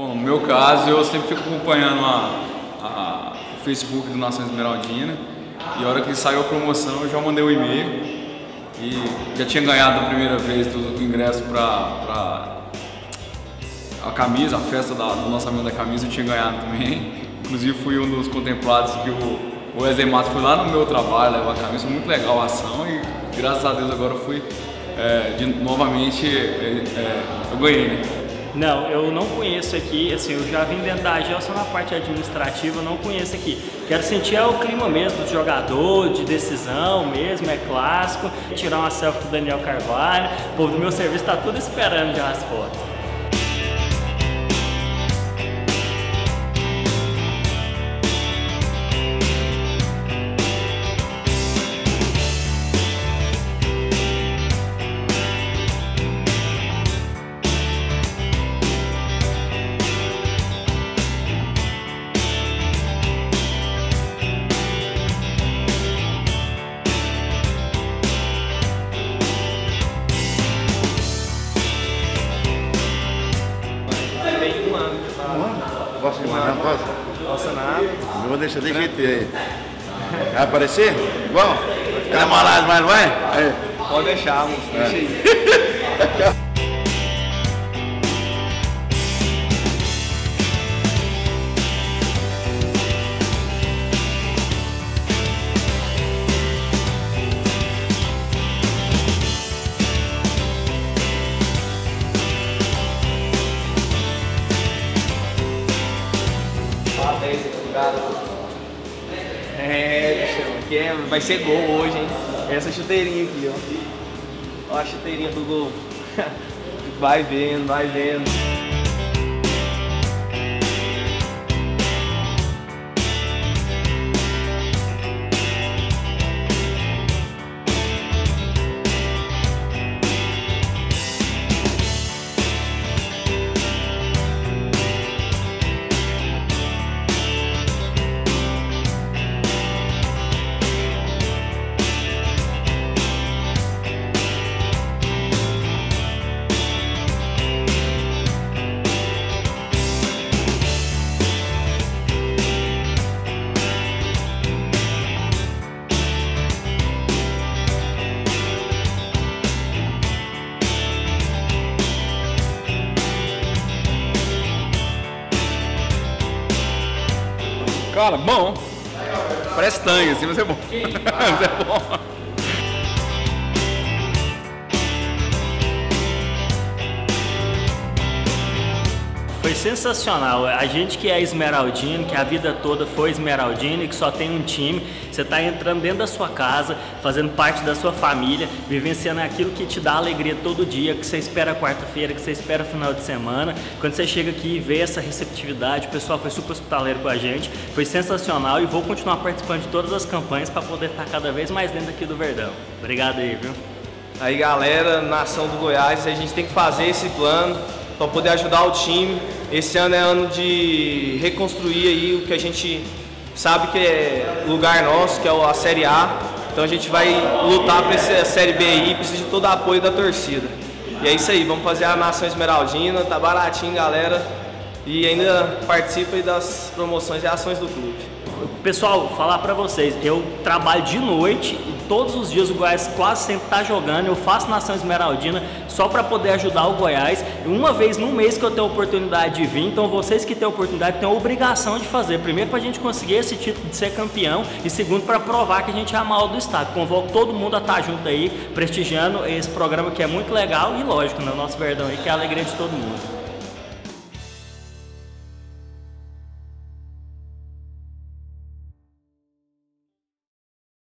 Bom, no meu caso, eu sempre fico acompanhando a, a, o Facebook do Nação Esmeraldina e a hora que saiu a promoção eu já mandei o um e-mail e já tinha ganhado a primeira vez do ingresso para a camisa, a festa da, do lançamento da camisa eu tinha ganhado também. Inclusive fui um dos contemplados que o, o Wesley Matos foi lá no meu trabalho levar a camisa, muito legal a ação e graças a Deus agora fui é, de, novamente, é, é, eu ganhei, né? Não, eu não conheço aqui, assim, eu já vim dentro da AGEL só na parte administrativa, não conheço aqui. Quero sentir é o clima mesmo do jogador, de decisão mesmo, é clássico. Tirar uma selfie com Daniel Carvalho, o povo do meu serviço está tudo esperando já as fotos. Posso ir mais não posso? Posso nada. Não vou deixar de jeito aí. Vai aparecer? Igual? Ficar malado, mas não vai? Aí. Pode deixar, moço. Deixa aí. É, bichão, aqui é, vai ser gol hoje, hein? Essa chuteirinha aqui, ó. Ó a chuteirinha do gol. Vai vendo, vai vendo. Cara, bom. Parece tangue assim, mas é bom. mas é bom. Foi sensacional. A gente que é esmeraldino, que a vida toda foi esmeraldino e que só tem um time, você está entrando dentro da sua casa, fazendo parte da sua família, vivenciando aquilo que te dá alegria todo dia, que você espera quarta-feira, que você espera final de semana. Quando você chega aqui e vê essa receptividade, o pessoal foi super hospitaleiro com a gente, foi sensacional e vou continuar participando de todas as campanhas para poder estar cada vez mais dentro aqui do Verdão. Obrigado aí, viu? Aí galera, nação do Goiás, a gente tem que fazer esse plano para poder ajudar o time. Esse ano é ano de reconstruir aí o que a gente sabe que é lugar nosso, que é a Série A. Então a gente vai lutar para essa Série B aí, precisa de todo o apoio da torcida. E é isso aí, vamos fazer a Nação Esmeraldina, tá baratinho, galera. E ainda participa das promoções e ações do clube. Pessoal, falar para vocês, eu trabalho de noite e todos os dias o Goiás quase sempre está jogando. Eu faço Nação Esmeraldina só para poder ajudar o Goiás. Uma vez no mês que eu tenho a oportunidade de vir, então vocês que têm a oportunidade têm a obrigação de fazer. Primeiro para a gente conseguir esse título de ser campeão e segundo para provar que a gente é a maior do estado. Convoco todo mundo a estar tá junto aí, prestigiando esse programa que é muito legal e lógico, né, nosso Verdão aí, que é a alegria de todo mundo.